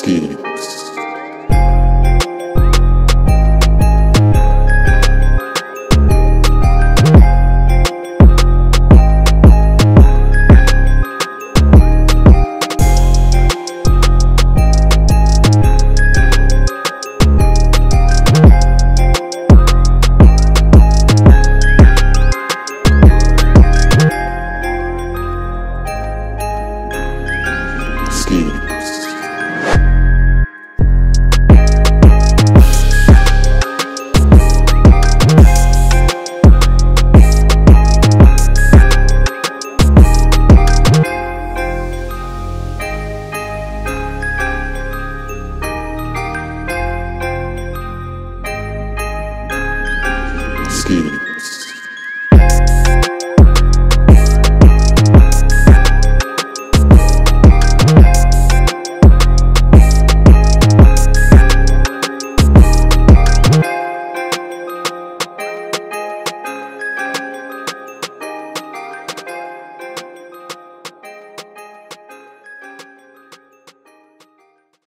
ski. Speed.